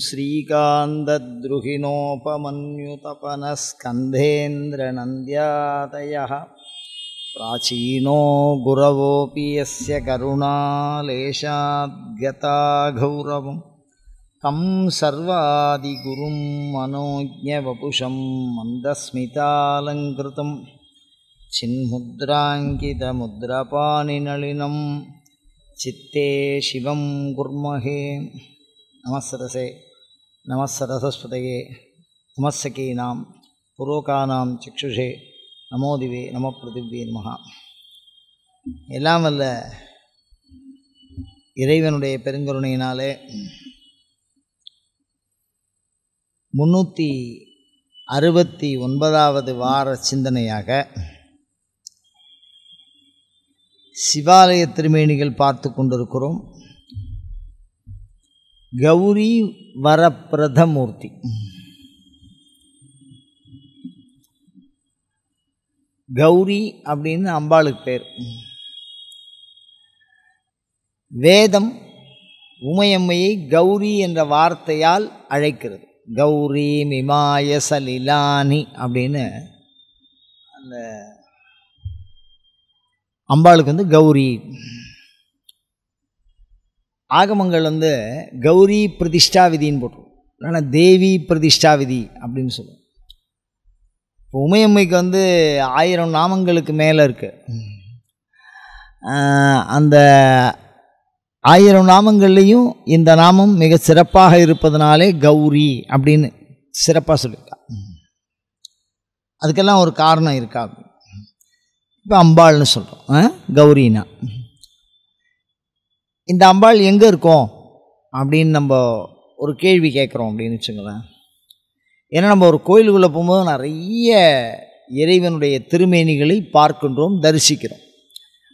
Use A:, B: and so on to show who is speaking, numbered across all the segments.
A: श्रीकान्तद्रुहिणोपमन्युतपनस्कन्धेन्द्रनन्द्यादयः प्राचीनो गुरवोऽपि यस्य करुणालेशाद्गता गौरवं तं सर्वादिगुरुं मनोज्ञवपुषं मन्दस्मितालङ्कृतं। चिन्मुद्राङ्कितमुद्रपाणिनलिनं चित्ते शिवं कुर्महे। नमस्सरसे நமஸ்சரஸ்வதையே நமசகீனாம் புரோகானாம் சிக்ஷுஷே நமோதிவே நம பிருத்திவே மகா எல்லாம் வல்ல இறைவனுடைய பெருங்கருணையினாலே முன்னூற்றி அறுபத்தி ஒன்பதாவது வார சிந்தனையாக சிவாலய திருமேனிகள் பார்த்து கொண்டிருக்கிறோம். கௌரி வரப்பிரதமூர்த்தி. கௌரி அப்படின்னு அம்பாளுக்கு பேர். வேதம் உமையம்மையை கௌரி என்ற வார்த்தையால் அழைக்கிறது. கௌரி மிமாய சலிலானி அப்படின்னு அந்த அம்பாளுக்கு வந்து கௌரி. ஆகமங்கள் வந்து கௌரி பிரதிஷ்டா விதின்னு போட்டுருவோம் இல்லைன்னா தேவி பிரதிஷ்டா விதி அப்படின்னு சொல்லுவோம். இப்போ உமையம்மைக்கு வந்து ஆயிரம் நாமங்களுக்கு மேலே இருக்குது அந்த ஆயிரம் நாமங்கள்லேயும் இந்த நாமம் மிக சிறப்பாக இருப்பதனாலே கௌரி அப்படின்னு சிறப்பாக சொல்லியிருக்கா. அதுக்கெல்லாம் ஒரு காரணம் இருக்கா இப்போ அம்பாள்னு சொல்கிறோம் கௌரினா. இந்த அம்பாள் எங்கே இருக்கோம்? அப்படின்னு நம்ம ஒரு கேள்வி கேட்குறோம் அப்படின்னு வச்சுங்களேன் ஏன்னா நம்ம ஒரு கோயிலுக்குள்ளே போகும்போது நிறைய இறைவனுடைய திருமேனிகளை பார்க்கின்றோம் தரிசிக்கிறோம்.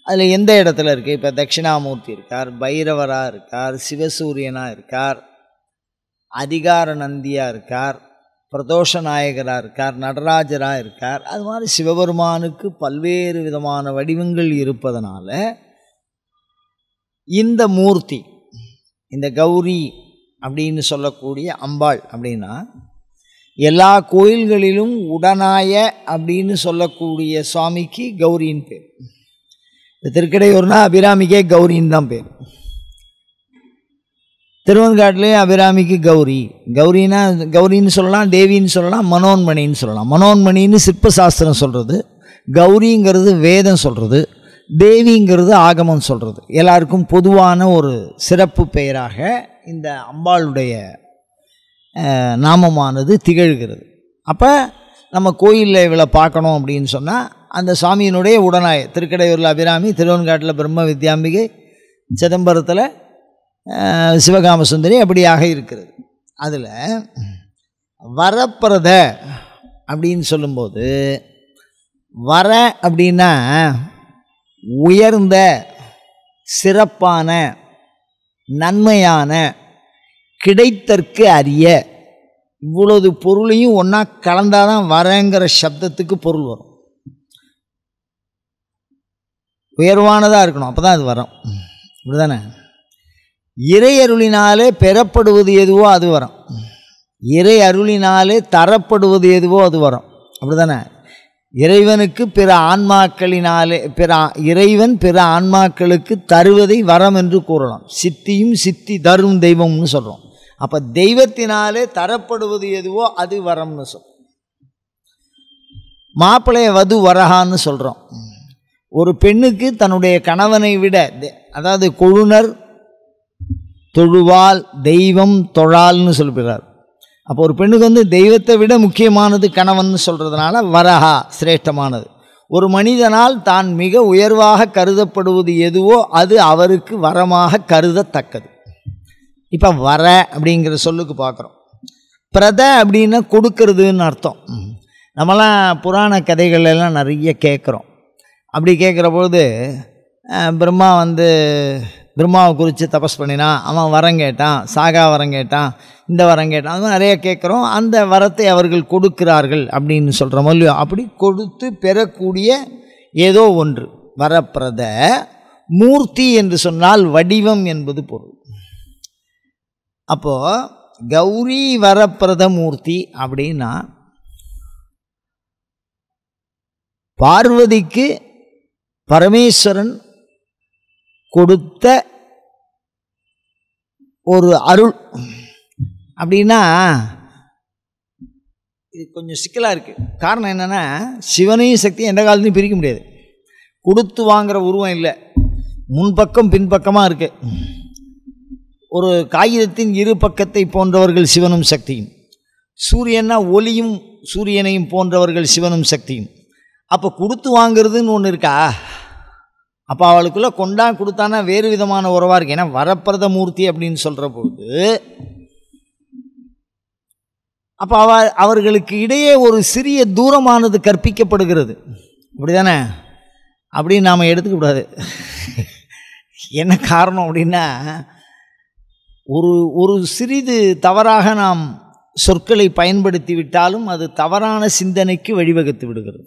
A: அதில் எந்த இடத்துல இருக்குது இப்போ தட்சிணாமூர்த்தி இருக்கார் பைரவராக இருக்கார் சிவசூரியனாக இருக்கார் அதிகார நந்தியாக இருக்கார் பிரதோஷ நாயகராக இருக்கார் நடராஜராக இருக்கார். அது மாதிரி சிவபெருமானுக்கு பல்வேறு விதமான வடிவங்கள் இருப்பதனால இந்த மூர்த்தி இந்த கௌரி அப்படின்னு சொல்லக்கூடிய அம்பாள் அப்படின்னா எல்லா கோயில்களிலும் உடனாய அப்படின்னு சொல்லக்கூடிய சுவாமிக்கு கௌரின்னு பேர். இந்த திருக்கடையூர்னா அபிராமிக்கே கௌரின்னு தான் பேர். திருவன்காட்டிலேயே அபிராமிக்கு கௌரி. கௌரினா கௌரின்னு சொல்லலாம் தேவின்னு சொல்லலாம் மனோன்மணின்னு சொல்லலாம். மனோன்மணின்னு சிற்பசாஸ்திரம் சொல்கிறது கௌரிங்கிறது வேதம் சொல்கிறது தேவிங்கிறது ஆகமம் சொல்கிறது எல்லாருக்கும் பொதுவான ஒரு சிறப்பு பெயராக இந்த அம்பாளுடைய நாமமானது திகழ்கிறது. அப்போ நம்ம கோயிலில் இவளை பார்க்கணும் அப்படின்னு சொன்னால் அந்த சாமியினுடைய உடனாய திருக்கடையூரில் அபிராமி திருவன்காட்டில் பிரம்ம வித்யாம்பிகை சிதம்பரத்தில் சிவகாம சுந்தரி அப்படியாக இருக்கிறது. அதில் வரப்பிரத அப்படின்னு சொல்லும்போது வர அப்படின்னா உயர்ந்த சிறப்பான நன்மையான கிடைத்தற்கு அறிய இவ்வளவு பொருளையும் ஒன்றா கலந்தால் தான் வரேங்கிற சப்தத்துக்கு பொருள் வரும். உயர்வானதாக இருக்கணும் அப்போ தான் அது வரும். இப்படிதானே இறை அருளினாலே பெறப்படுவது எதுவோ அது வரும். இறை அருளினாலே தரப்படுவது எதுவோ அது வரும். அப்படி தானே இறைவனுக்கு பிற ஆன்மாக்களினாலே பிற இறைவன் பிற ஆன்மாக்களுக்கு தருவதை வரம் என்று கூறலாம். சித்தியும் சித்தி தரும் தெய்வம்னு சொல்கிறோம் அப்போ தெய்வத்தினாலே தரப்படுவது எதுவோ அது வரம்னு சொல்கிறோம் மாப்பிள்ளைய வது வரகான்னு சொல்கிறோம் ஒரு பெண்ணுக்கு தன்னுடைய கணவனை விட அதாவது கொழுனர் தொழுவால் தெய்வம் தொழால்னு சொல்கிறார் அப்போ ஒரு பெண்ணுக்கு வந்து தெய்வத்தை விட முக்கியமானது கணவன் சொல்கிறதுனால வரஹா சிரேஷ்டமானது. ஒரு மனிதனால் தான் மிக உயர்வாக கருதப்படுவது எதுவோ அது அவருக்கு வரமாக கருதத்தக்கது. இப்போ வர அப்படிங்கிற சொல்லுக்கு பார்க்குறோம். பிரத அப்படின்னா கொடுக்கறதுன்னு அர்த்தம். நம்மளாம் புராண கதைகள் எல்லாம் நிறைய கேட்குறோம். அப்படி கேட்குற பொழுது பிரம்மா வந்து பிரம்மாவை குறித்து தபஸ் பண்ணினான் அவன் வரம் கேட்டான் சாகா வரம் கேட்டான் இந்த வரம் கேட்டான் அது நிறைய கேட்குறோம். அந்த வரத்தை அவர்கள் கொடுக்கிறார்கள் அப்படின்னு சொல்கிறோம் இல்லையோ? அப்படி கொடுத்து பெறக்கூடிய ஏதோ ஒன்று. வரப்பிரத மூர்த்தி என்று சொன்னால் வடிவம் என்பது பொருள். அப்போது கௌரி வரப்பிரத மூர்த்தி அப்படின்னா பார்வதிக்கு பரமேஸ்வரன் கொடுத்த ஒரு அருள். அப்படின்னா இது கொஞ்சம் சிக்கலாக இருக்குது காரணம் என்னென்னா சிவனையும் சக்தியும் எந்த காலத்தையும் பிரிக்க முடியாது. கொடுத்து வாங்குகிற உருவம் இல்லை. முன்பக்கம் பின்பக்கமாக இருக்குது ஒரு காகிதத்தின் இரு பக்கத்தை போன்றவர்கள் சிவனும் சக்தியும். சூரியன்னா ஒளியும் சூரியனையும் போன்றவர்கள் சிவனும் சக்தியும். அப்போ கொடுத்து வாங்குறதுன்னு ஒன்று இருக்கா? அப்போ அவளுக்குள்ளே கொண்டா கொடுத்தானா வேறு விதமான உறவாக இருக்கு. ஏன்னா வரப்பிரத மூர்த்தி அப்படின்னு சொல்கிற பொழுது அப்போ அவ அவர்களுக்கு இடையே ஒரு சிறிய தூரமானது கற்பிக்கப்படுகிறது. அப்படி தானே அப்படின்னு நாம் எடுத்துக்க கூடாது. என்ன காரணம் அப்படின்னா ஒரு ஒரு சிறிது தவறாக நாம் சொற்களை பயன்படுத்தி விட்டாலும் அது தவறான சிந்தனைக்கு வழிவகுத்து விடுகிறது.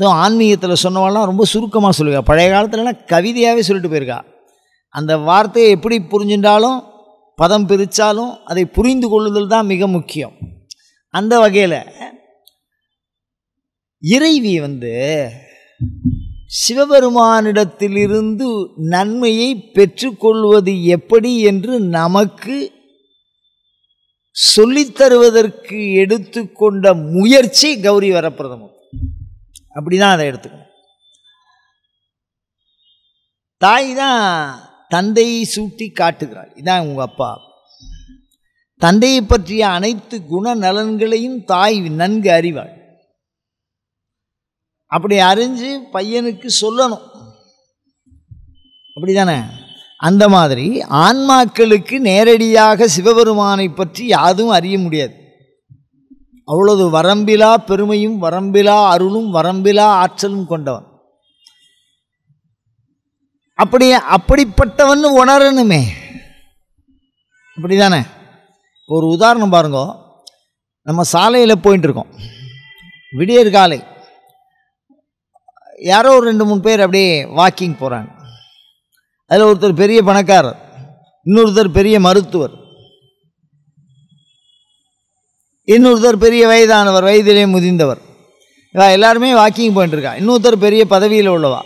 A: அதுவும் ஆன்மீகத்தில் சொன்னவாலாம் ரொம்ப சுருக்கமாக சொல்லுவா. பழைய காலத்துலலாம் கவிதையாகவே சொல்லிட்டு போயிருக்கா. அந்த வார்த்தையை எப்படி புரிஞ்சுட்டாலும் பதம் பிரித்தாலும் அதை புரிந்து கொள்ளுதல் தான் மிக முக்கியம். அந்த வகையில் இறைவி வந்து சிவபெருமானிடத்திலிருந்து நன்மையை பெற்றுக்கொள்வது எப்படி என்று நமக்கு சொல்லித்தருவதற்கு எடுத்துக்கொண்ட முயற்சி கௌரி வரப்பிரதமம். அப்படிதான் அதை எடுத்துக்கணும். தாய் தான் தந்தையை சூட்டி காட்டுகிறாள். இதான் உங்கள் அப்பா. தந்தையை பற்றிய அனைத்து குண நலன்களையும் தாய் நன்கு அறிவாள். அப்படி அறிஞ்சு பையனுக்கு சொல்லணும். அப்படி தானே அந்த மாதிரி ஆன்மாக்களுக்கு நேரடியாக சிவபெருமானை பற்றி யாதும் அறிய முடியாது. அவ்வளவு வரம்பிலா பெருமையும் வரம்பிலா அருளும் வரம்பிலா ஆற்றலும் கொண்டவன். அப்படி அப்படிப்பட்டவன் உணரணுமே. அப்படிதானே? ஒரு உதாரணம் பாருங்க. நம்ம சாலையில் போயிட்டு இருக்கோம் விடியற் காலை. யாரோ ஒரு ரெண்டு மூணு பேர் அப்படியே வாக்கிங் போகிறாங்க அதில் ஒருத்தர் பெரிய பணக்காரர் இன்னொருத்தர் பெரிய மருத்துவர். இன்னொருத்தர் பெரிய வயதானவர் வயதிலே முதிந்தவர். இவா எல்லாருமே வாக்கிங் போயிட்டுருக்கா இன்னொருத்தர் பெரிய பதவியில் உள்ளவா?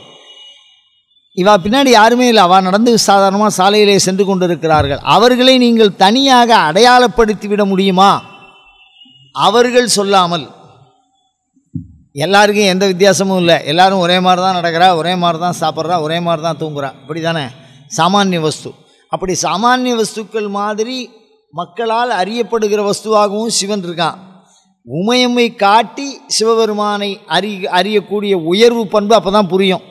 A: இவா பின்னாடி யாருமே இல்லை. அவள் நடந்து சாதாரணமாக சாலையிலே சென்று கொண்டிருக்கிறார்கள். அவர்களை நீங்கள் தனியாக அடையாளப்படுத்தி விட முடியுமா? அவர்கள் சொல்லாமல். எல்லாருக்கும் எந்த வித்தியாசமும் இல்லை. எல்லாரும் ஒரே மாதிரி தான் நடக்கிறா ஒரே மாதிரி தான் சாப்பிட்றா ஒரே மாதிரி தான் தூங்குறா. அப்படி தானே சாமானிய வஸ்து. அப்படி சாமானிய வஸ்துக்கள் மாதிரி மக்களால் அறியப்படுகிற வஸ்துவாகவும் சிவன் இருக்கான். உமையம்மை காட்டி சிவபெருமானை அறி அறியக்கூடிய உயர்வு பண்பு அப்போ தான் புரியும்.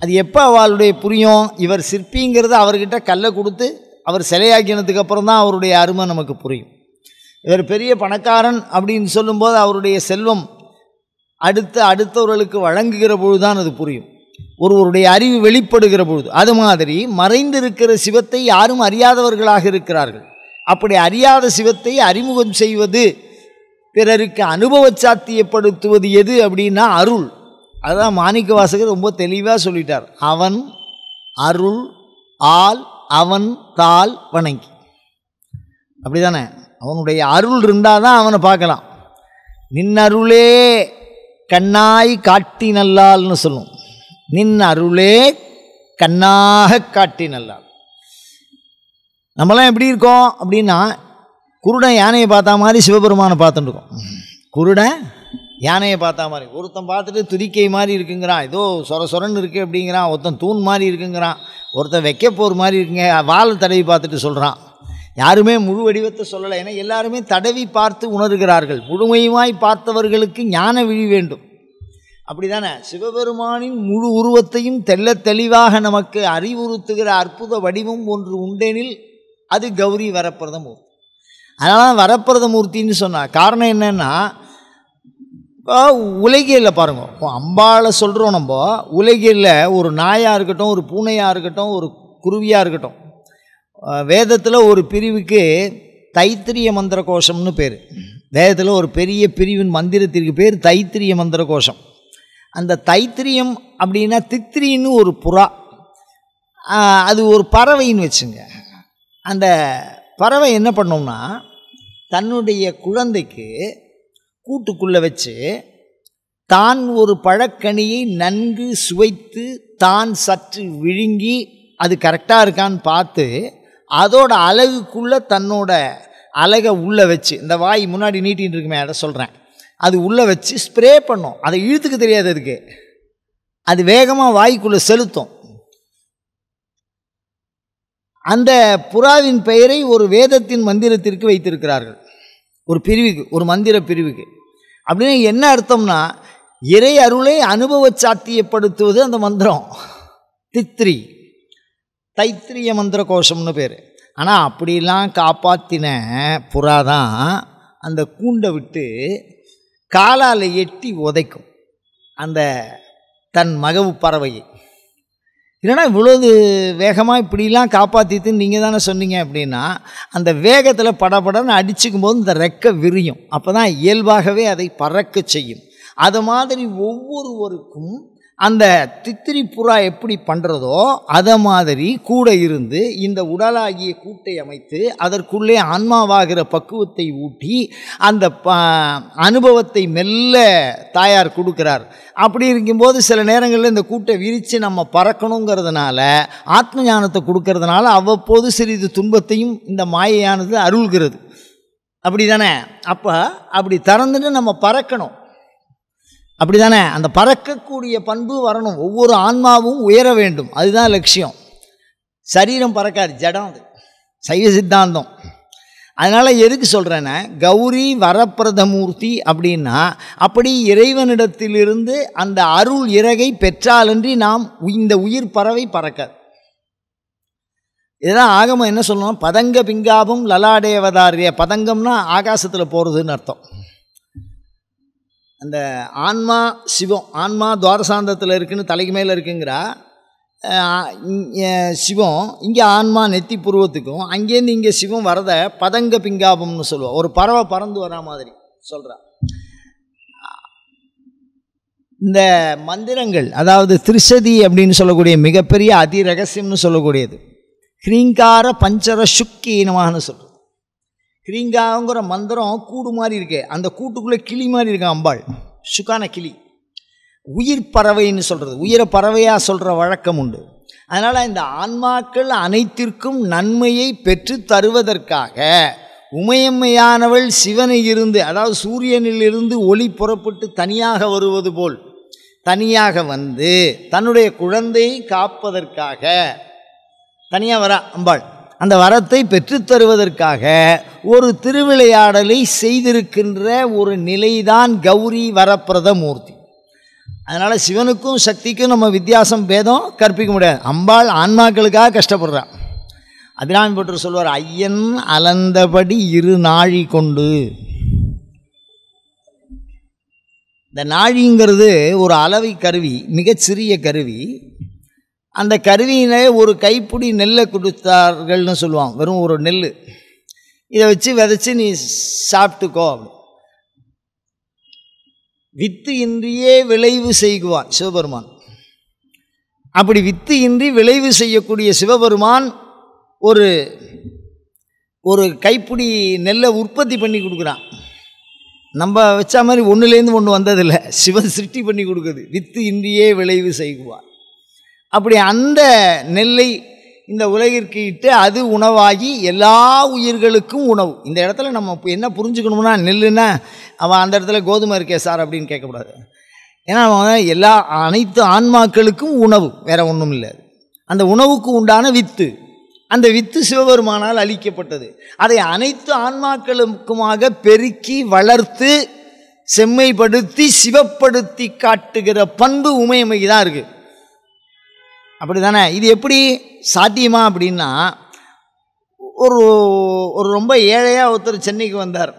A: அது எப்போ அவளுடைய புரியும்? இவர் சிற்பிங்கிறது அவர்கிட்ட கல்லை கொடுத்து அவர் சிலையாக்கினதுக்கு அப்புறம் தான் அவருடைய அருமை நமக்கு புரியும். இவர் பெரிய பணக்காரன் அப்படின்னு சொல்லும்போது அவருடைய செல்வம் அடுத்த அடுத்தவர்களுக்கு வழங்குகிற பொழுது தான் அது புரியும். ஒருவருடைய அறிவு வெளிப்படுகிற பொழுது. அது மாதிரி மறைந்திருக்கிற சிவத்தை யாரும் அறியாதவர்களாக இருக்கிறார்கள். அப்படி அறியாத சிவத்தை அறிமுகம் செய்வது பிறருக்கு அனுபவ சாத்தியப்படுத்துவது எது அப்படின்னா அருள். அதுதான் மாணிக்க வாசகர் ரொம்ப தெளிவாக சொல்லிட்டார். அவன் அருள் ஆள் அவன் தாள் வணங்கி. அப்படிதானே? அவனுடைய அருள் இருந்தால் தான் அவனை பார்க்கலாம். நின் அருளே கண்ணாய் காட்டி நல்லால்னு சொல்லும். நின் அருளே கண்ணாக காட்டி நல்லால் நம்மளாம் எப்படி இருக்கோம் அப்படின்னா குருடன் யானையை பார்த்தா மாதிரி சிவபெருமானை பார்த்துட்டு இருக்கோம். குருடன் யானையை பார்த்தா மாதிரி ஒருத்தன் பார்த்துட்டு துதிக்கை மாதிரி இருக்குங்கிறான் ஏதோ சொர சொரன்னு இருக்குது அப்படிங்கிறான் ஒருத்தன் தூண் மாதிரி இருக்குங்கிறான் ஒருத்தன் வைக்க போகிற மாதிரி இருக்குங்க வால் தடவி பார்த்துட்டு சொல்கிறான் யாருமே முழு வடிவத்தை சொல்லலை ஏன்னா எல்லாருமே தடவி பார்த்து உணர்கிறார்கள். முழுமையுமாய் பார்த்தவர்களுக்கு ஞான விழி வேண்டும். அப்படி தானே சிவபெருமானின் முழு உருவத்தையும் தெல்ல தெளிவாக நமக்கு அறிவுறுத்துகிற அற்புத வடிவம் ஒன்று உண்டெனில் அது கௌரி வரப்பிரத மூர்த்தி அதனால் வரப்பிரத மூர்த்தின்னு சொன்னா காரணம் என்னென்னா இப்போ உலகியலில் பாருங்கள் இப்போ அம்பாளை சொல்கிறோம் நம்ம உலகியலில் ஒரு நாயாக இருக்கட்டும் ஒரு பூனையாக இருக்கட்டும் ஒரு குருவியாக இருக்கட்டும் வேதத்தில் ஒரு பிரிவுக்கு தைத்திரிய மந்திர கோஷம்னு பேர். வேதத்தில் ஒரு பெரிய பிரிவின் மந்திரத்திற்கு பேர் தைத்திரிய மந்திர கோஷம். அந்த தைத்திரியம் அப்படின்னா தித்திரின்னு ஒரு புறா. அது ஒரு பறவைன்னு வச்சுங்க. அந்த பறவை என்ன பண்ணும்னா தன்னுடைய குழந்தைக்கு கூட்டுக்குள்ளே வச்சு தான் ஒரு பழக்கனியை நன்கு சுவைத்து தான் சற்று விழுங்கி அது கரெக்டாக இருக்கான்னு பார்த்து அதோட அழகுக்குள்ளே தன்னோட அழகை உள்ளே வச்சு இந்த வாய் முன்னாடி நீட்டின்னு இருக்குமே அதை சொல்கிறேன் அது உள்ளே வச்சு ஸ்ப்ரே பண்ணும். அதை இழுத்துக்க தெரியாது அதுக்கு. அது வேகமாக வாய்க்குள்ளே செலுத்தும். அந்த புறாவின் பெயரை ஒரு வேதத்தின் மந்திரத்திற்கு வைத்திருக்கிறார்கள். ஒரு பிரிவுக்கு ஒரு மந்திர பிரிவுக்கு. அப்படின்னு என்ன அர்த்தம்னா இறை அருளை அனுபவ சாத்தியப்படுத்துவது அந்த மந்திரம். தித்ரி. தைத்திரிய மந்திர கோஷம்னு பேர். ஆனால் அப்படிலாம் காப்பாற்றின புறா தான் அந்த கூண்டை விட்டு காலால் எட்டி உதைக்கும். அந்த தன் மகவு பறவையை. இல்லைன்னா இவ்வளவு வேகமாக இப்படிலாம் காப்பாற்றிட்டு நீங்கள் தானே சொன்னீங்க அப்படின்னா அந்த வேகத்தில் படபடன்னு அடிச்சுக்கும் போது இந்த ரெக்கை விரியும். அப்போ தான் இயல்பாகவே அதை பறக்க செய்யும். அது மாதிரி ஒவ்வொருவருக்கும் அந்த தித்திரி புறா எப்படி பண்ணுறதோ அதை மாதிரி கூட இருந்து இந்த உடலாகிய கூட்டை அமைத்து அதற்குள்ளே ஆன்மாவாகிற பக்குவத்தை ஊட்டி அந்த ப அனுபவத்தை மெல்ல தாயார் கொடுக்குறார். அப்படி இருக்கும்போது சில நேரங்களில் இந்த கூட்டை விரித்து நம்ம பறக்கணுங்கிறதுனால ஆத்ம ஞானத்தை கொடுக்கறதுனால அவ்வப்போது சிறிது துன்பத்தையும் இந்த மாயையானது அருள்கிறது. அப்படி தானே அப்போ அப்படி திறந்துட்டு நம்ம பறக்கணும். அப்படி தானே அந்த பறக்கக்கூடிய பண்பு வரணும். ஒவ்வொரு ஆன்மாவும் உயர வேண்டும். அதுதான் லட்சியம். சரீரம் பறக்காது. ஜடம் அது. சைவ சித்தாந்தம். அதனால் எதுக்கு சொல்கிறேன்னா கௌரி வரப்பிரதமூர்த்தி அப்படின்னா அப்படி இறைவனிடத்திலிருந்து அந்த அருள் இறகை பெற்றாலன்றி நாம் இந்த உயிர் பறவை பறக்காது. இதெல்லாம் ஆகமம் என்ன சொல்லணும்? பதங்க பிங்காபம் லலாடேவதாரிய. பதங்கம்னா ஆகாசத்தில் போகிறதுன்னு அர்த்தம். அந்த ஆன்மா சிவம் ஆன்மா துவாரசாந்தத்தில் இருக்குன்னு தலைக்கு மேலே இருக்குங்கிறா. சிவம் இங்கே ஆன்மா நெத்தி புருவத்துக்கும் அங்கேருந்து இங்கே சிவம் வரத பதங்க பிங்காபம்னு சொல்லுவோம் ஒரு பறவை பறந்து வரா மாதிரி சொல்கிறா இந்த மந்திரங்கள் அதாவது திருசதி அப்படின்னு சொல்லக்கூடிய மிகப்பெரிய அதிரகசியம்னு சொல்லக்கூடியது. கிரீங்கார பஞ்சர சுக்கீனமாகனு சொல்கிறோம் கிரிங்காங்கிற மந்திரம் கூடு மாதிரி இருக்கு. அந்த கூட்டுக்குள்ளே கிளி மாதிரி இருக்கு அம்பாள். சுக்கான கிளி. உயிர் பறவைன்னு சொல்கிறது உயிர பறவையாக சொல்கிற வழக்கம் உண்டு. அதனால் இந்த ஆன்மாக்கள் அனைத்திற்கும் நன்மையை பெற்று தருவதற்காக உமையம்மையானவள் சிவனை இருந்து அதாவது சூரியனிலிருந்து ஒளி புறப்பட்டு தனியாக வருவது போல் தனியாக வந்து தன்னுடைய குழந்தையை காப்பதற்காக தனியாக வரா அம்பாள். அந்த வரத்தை பெற்றுத்தருவதற்காக ஒரு திருவிளையாடலை செய்திருக்கின்ற ஒரு நிலைதான் கௌரி வரப்பிரத மூர்த்தி. அதனால் சிவனுக்கும் சக்திக்கும் நம்ம வித்தியாசம் பேதம் கற்பிக்க முடியாது. அம்பாள் ஆன்மாக்களுக்காக கஷ்டப்படுறான் அதிராமி பட்டர் சொல்வார் ஐயன் அலந்தபடி இரு நாழி கொண்டு. இந்த நாழிங்கிறது ஒரு அளவை கருவி மிகச்சிறிய கருவி. அந்த கருவியிலே ஒரு கைப்பிடி நெல்லை கொடுத்தார்கள்னு சொல்லுவான் வெறும் ஒரு நெல் இதை வச்சு விதைச்சி நீ சாப்பிட்டுக்கோ வித்து இன்றியே விளைவு செய்குவான் சிவபெருமான். அப்படி வித்து இன்றி விளைவு செய்யக்கூடிய சிவபெருமான் ஒரு ஒரு கைப்பிடி நெல்லை உற்பத்தி பண்ணி கொடுக்குறான். நம்ம வச்ச மாதிரி ஒன்றுலேருந்து ஒன்று வந்ததில்லை. சிவன் சிருஷ்டி பண்ணி கொடுக்குது. வித்து இன்றியே விளைவு செய்குவான். அப்படி அந்த நெல்லை இந்த உலகிற்கு இட்டு அது உணவாகி எல்லா உயிர்களுக்கும் உணவு. இந்த இடத்துல நம்ம என்ன புரிஞ்சுக்கணும்னா நெல்லுன்னா அவன் அந்த இடத்துல கோதுமை இருக்கே சார் அப்படின்னு கேட்கக்கூடாது. ஏன்னா அவன் எல்லா அனைத்து ஆன்மாக்களுக்கும் உணவு வேறு ஒன்றும் இல்லை. அந்த உணவுக்கு உண்டான வித்து. அந்த வித்து சிவபெருமானால் அளிக்கப்பட்டது அதை அனைத்து ஆன்மாக்களுக்குமாக பெருக்கி வளர்த்து செம்மைப்படுத்தி சிவப்படுத்தி காட்டுகிற பண்பு உமையமைக்கு தான் இருக்குது அப்படி தானே இது எப்படி சாத்தியமா அப்படின்னா ஒரு ஒரு ரொம்ப ஏழையாக ஒருத்தர் சென்னைக்கு வந்தார்.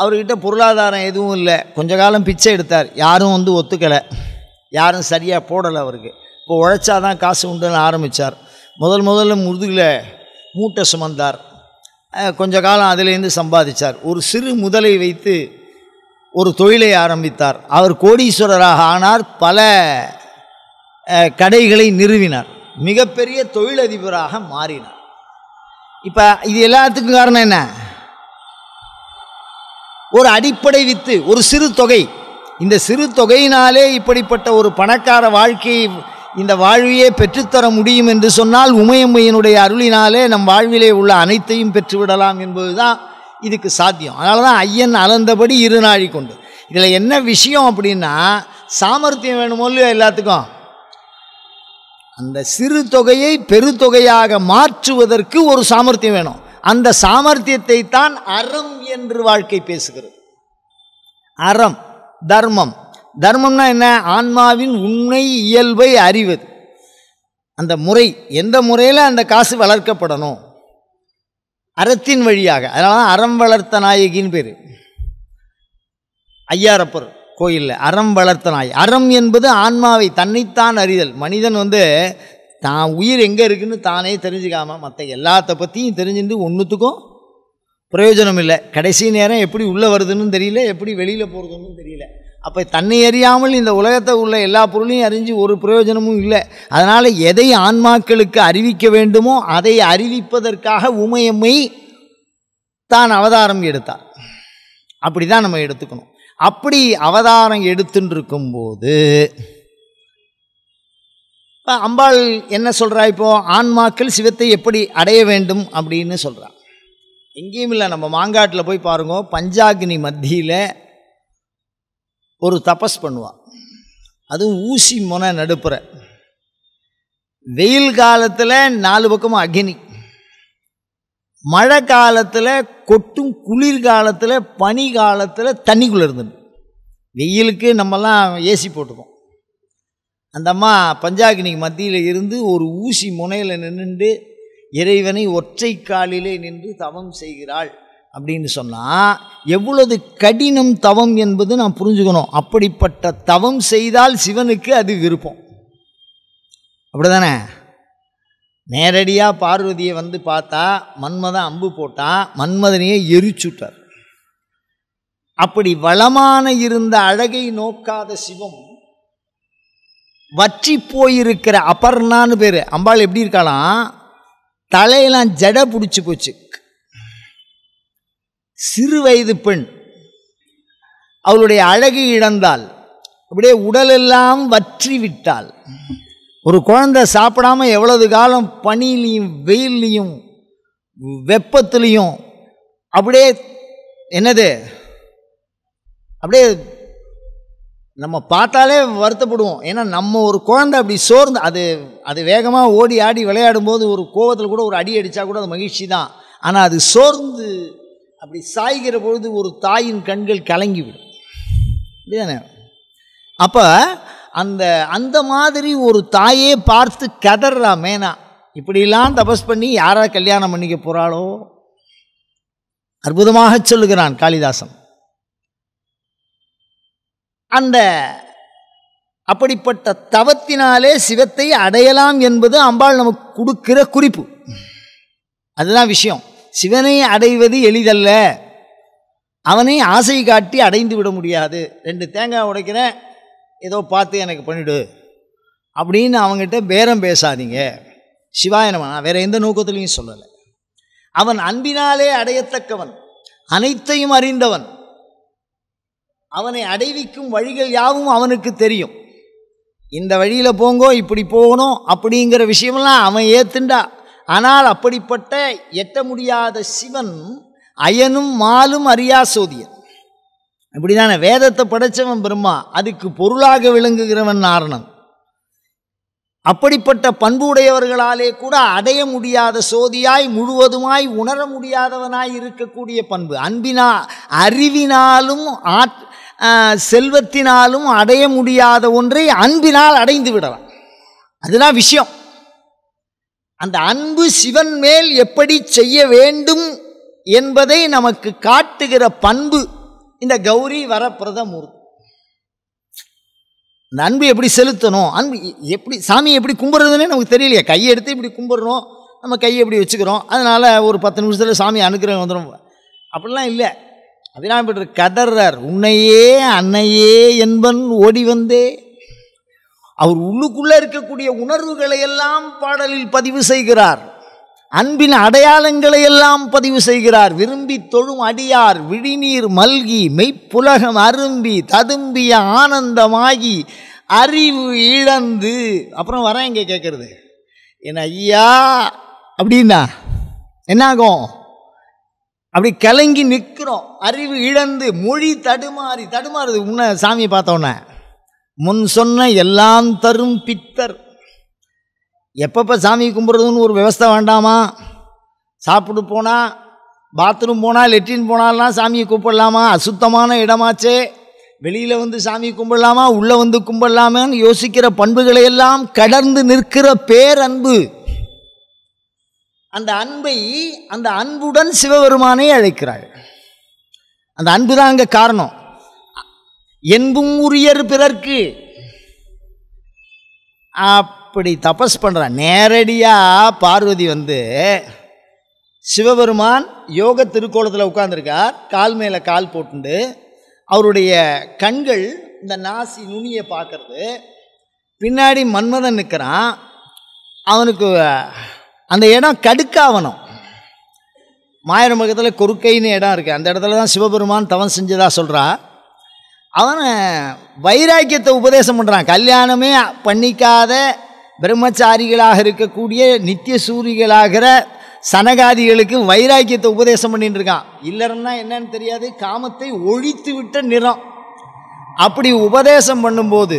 A: அவர்கிட்ட பொருளாதாரம் எதுவும் இல்லை. கொஞ்ச காலம் பிச்சை எடுத்தார். யாரும் வந்து ஒத்துக்கலை. யாரும் சரியாக போடலை அவருக்கு. இப்போ உழைச்சாதான் காசு உண்டுன்னு ஆரம்பித்தார் முதல் முதல்ல முதுகில் மூட்டை சுமந்தார். கொஞ்ச காலம் அதிலேருந்து சம்பாதிச்சார். ஒரு சிறு முதலை வைத்து ஒரு தொழிலை ஆரம்பித்தார். அவர் கோடீஸ்வரராக ஆனார். பல கடைகளை நிறுவினார். மிகப்பெரிய தொழிலதிபராக மாறினார். இப்போ இது எல்லாத்துக்கும் காரணம் என்ன? ஒரு அடிப்படை வித்து ஒரு சிறு தொகை. இந்த சிறு தொகையினாலே இப்படிப்பட்ட ஒரு பணக்கார வாழ்க்கையை இந்த வாழ்வையே பெற்றுத்தர முடியும் என்று சொன்னால் உமையம்மையினுடைய அருளினாலே நம் வாழ்விலே உள்ள அனைத்தையும் பெற்றுவிடலாம் என்பதுதான் இதுக்கு சாத்தியம். அதனால தான் ஐயன் அளந்தபடி இரு நாழி கொண்டு. இதில் என்ன விஷயம் அப்படின்னா சாமர்த்தியம் வேணுமோ இல்லையோ எல்லாத்துக்கும்? அந்த சிறு தொகையை பெருத்தொகையாக மாற்றுவதற்கு ஒரு சாமர்த்தியம் வேணும். அந்த சாமர்த்தியத்தை தான் அறம் என்று வாழ்க்கை பேசுகிறது. அறம் தர்மம். தர்மம்னா என்ன? ஆன்மாவின் உண்மை இயல்பை அறிவது. அந்த முறை எந்த முறையில் அந்த காசு வளர்க்கப்படணும்? அறத்தின் வழியாக. அதனால அறம் வளர்த்த நாயகின்னு பேர். ஐயாரப்பர். கோயிலில். அறம் வளர்த்த நாய். அறம் என்பது ஆன்மாவை தன்னைத்தான் அறிதல். மனிதன் வந்து தான் உயிர் எங்கே இருக்குன்னு தானே தெரிஞ்சுக்காமல் மற்ற எல்லாத்த பற்றியும் தெரிஞ்சுட்டு ஒன்றுத்துக்கும் பிரயோஜனம் இல்லை. கடைசி நேரம் எப்படி உள்ளே வருதுன்னு தெரியல எப்படி வெளியில் போகிறதுன்னு தெரியல. அப்போ தன்னை அறியாமல் இந்த உலகத்தை உள்ள எல்லா பொருளையும் அறிஞ்சு ஒரு பிரயோஜனமும் இல்லை. அதனால் எதை ஆன்மாக்களுக்கு அறிவிக்க வேண்டுமோ அதை அறிவிப்பதற்காக உமையம்மை தான் அவதாரம் எடுத்தார் அப்படி தான் நம்ம எடுத்துக்கணும். அப்படி அவதாரம் எடுத்துட்டு இருக்கும்போது அம்பாள் என்ன சொல்கிறா இப்போ ஆன்மாக்கள் சிவத்தை எப்படி அடைய வேண்டும் அப்படின்னு சொல்கிறா எங்கேயும் இல்லை நம்ம மாங்காட்டில் போய் பாருங்க பஞ்சாக்னி மத்தியில் ஒரு தபஸ் பண்ணுவாள் அதுவும் ஊசி முனை நடுப்புற. வெயில் காலத்தில் நாலு பக்கமும் அக்னி. மழை காலத்தில் கொட்டும் குளிர் காலத்தில் பனி காலத்தில் தண்ணிக்குள்ளே இருந்தது வெயிலுக்கு நம்மலாம் ஏசி போட்டுக்கோம் அந்த அம்மா பஞ்சாகினிக்கு மத்தியில் இருந்து ஒரு ஊசி முனையில் நின்று இறைவனை ஒற்றை காலிலே நின்று தவம் செய்கிறாள் அப்படின்னு சொன்னால் எவ்வளவு கடினம் தவம் என்பது நான் புரிஞ்சுக்கணும். அப்படிப்பட்ட தவம் செய்தால் சிவனுக்கு அது விருப்பம். அப்படிதானே? நேரடியாக பார்வதியை வந்து பார்த்தா மன்மதன் அம்பு போட்டான் மன்மதனையே எரிச்சுட்டார். அப்படி வளமான இருந்த அழகை நோக்காத சிவம் வற்றி போயிருக்கிற அபர்ணான்னு பேர். அம்பாள் எப்படி இருக்காளாம்? தலையெல்லாம் ஜட பிடிச்சி போச்சு. சிறு வயது பெண். அவளுடைய அழகு இழந்தாள். அப்படியே உடலெல்லாம் வற்றி விட்டாள். ஒரு குழந்தை சாப்பிடாம எவ்வளவு காலம் பனிலையும் வெயில்லையும் வெப்பத்துலேயும் அப்படியே என்னது? அப்படியே நம்ம பார்த்தாலே வருத்தப்படுவோம். ஏன்னா நம்ம ஒரு குழந்தை அப்படி சோர்ந்து அது அது வேகமாக ஓடி ஆடி விளையாடும் போது ஒரு கோவத்தில் கூட ஒரு அடி அடித்தா கூட அது மகிழ்ச்சி தான் ஆனால் அது சோர்ந்து அப்படி சாய்கிற பொழுது ஒரு தாயின் கண்கள் கலங்கிவிடும் இதுதானே அப்போ அந்த அந்த மாதிரி ஒரு தாயே பார்த்து கதறா மேனா. இப்படிலாம் தபஸ் பண்ணி யாரா கல்யாணம் பண்ணிக்க போகிறாளோ அற்புதமாக சொல்லுகிறான் காளிதாசன். அந்த அப்படிப்பட்ட தவத்தினாலே சிவத்தை அடையலாம் என்பது அம்பாள் நமக்கு கொடுக்கிற குறிப்பு. அதுதான் விஷயம். சிவனை அடைவது எளிதல்ல. அவனை ஆசை காட்டி அடைந்து விட முடியாது. ரெண்டு தேங்காய் உடைக்கிறேன் ஏதோ பார்த்து எனக்கு பண்ணிவிடு அப்படின்னு அவங்ககிட்ட பேரம் பேசாதீங்க. சிவாய நம நான் எந்த நோக்கத்துலையும் சொல்லலை. அவன் அன்பினாலே அடையத்தக்கவன் அனைத்தையும் அறிந்தவன். அவனை அடைவிக்கும் வழிகள் யாவும் அவனுக்கு தெரியும். இந்த வழியில் போங்கோ இப்படி போகணும் அப்படிங்கிற விஷயமெல்லாம் அவன் ஏத்துண்டா. ஆனால் அப்படிப்பட்ட எட்ட முடியாத சிவன் அயனும் மாலும் அறியா சோதியன் இப்படிதானே வேதத்தை படைச்சவன் பிரம்மா. அதுக்கு பொருளாக விளங்குகிறவன் நாரணன். அப்படிப்பட்ட பண்பு உடையவர்களாலே கூட அடைய முடியாத சோதியாய் முழுவதுமாய் உணர முடியாதவனாய் இருக்கக்கூடிய பண்பு. அன்பினா அறிவினாலும் ஆட் செல்வத்தினாலும் அடைய முடியாத ஒன்றை அன்பினால் அடைந்து விடலாம். அதுதான் விஷயம். அந்த அன்பு சிவன் மேல் எப்படி செய்ய வேண்டும் என்பதை நமக்கு காட்டுகிற பண்பு இந்த கௌரி வரப்பிரத மூர்த்தி இந்த அன்பு எப்படி செலுத்தணும்? அன்பு எப்படி சாமியை எப்படி கும்பிட்றதுன்னே நமக்கு தெரியலையே. கையை எடுத்து இப்படி கும்பிட்றோம். நம்ம கையை இப்படி வச்சுக்கிறோம். அதனால் ஒரு பத்து நிமிஷத்தில் சாமி அனுக்கிரகம் வந்துடும் அப்படிலாம் இல்லை. அபிராமி இப்படி கதர்றார். உன்னையே அன்னையே என்பன் ஓடி வந்தே. அவர் உள்ளுக்குள்ளே இருக்கக்கூடிய உணர்வுகளை எல்லாம் பாடலில் பதிவு செய்கிறார். அன்பின் அடையாளங்களை எல்லாம் பதிவு செய்கிறார். விரும்பி தொழும் அடியார் விழிநீர் மல்கி மெய்ப்புலகம் அரும்பி ததும்பிய ஆனந்தமாகி அறிவு இழந்து. அப்புறம் வரேன் இங்கே கேட்குறது என் ஐயா அப்படின்னா என்னாகும்? அப்படி கலங்கி நிற்கிறோம் அறிவு இழந்து மொழி தடுமாறி தடுமாறுது. முன்ன சாமியை பார்த்தோன்னே முன் சொன்ன எல்லாம் தரும் பித்தர். எப்பப்போ சாமி கும்பிட்றதுன்னு ஒரு விவஸ்தை வேண்டாமா? சாப்பிட்டு போனால் பாத்ரூம் போனால் லெட்ரின் போனாலாம் சாமியை கூப்பிடலாமா அசுத்தமான இடமாச்சே. வெளியில் வந்து சாமி கும்பிடலாமா? உள்ளே வந்து கும்பிடலாமான்னு யோசிக்கிற பண்புகளை எல்லாம் கடந்து நிற்கிற பேரன்பு. அந்த அன்பை அந்த அன்புடன் சிவபெருமானை அழைக்கிறாள். அந்த அன்பு தான் அங்கே காரணம். என்பும் உரியர் பிறர்க்கு. அப்படி தபஸ் பண்ணுறான் நேரடியாக பார்வதி வந்து சிவபெருமான் யோக திருக்கோலத்தில் உட்காந்துருக்கார் கால் மேலே கால் போட்டுண்டு. அவருடைய கண்கள் இந்த நாசி நுனியை பார்க்கறது. பின்னாடி மன்மதன் நிற்கிறான் அவனுக்கு அந்த இடம் கடுக்காவனம் மாயரம்பகத்தில் கொருக்கைன்னு இடம் இருக்குது அந்த இடத்துல தான் சிவபெருமான் தவம் செஞ்சதாக சொல்கிறா அவனை வைராக்கியத்தை உபதேசம் பண்ணுறான் கல்யாணமே பண்ணிக்காத பிரம்மச்சாரிகளாக இருக்கக்கூடிய நித்திய சூரிகளாகிற சனகாதிகளுக்கு வைராக்கியத்தை உபதேசம் பண்ணிட்டு இருக்கான். இல்லைன்னா என்னன்னு தெரியாது காமத்தை ஒழித்து விட்ட நிறம். அப்படி உபதேசம் பண்ணும்போது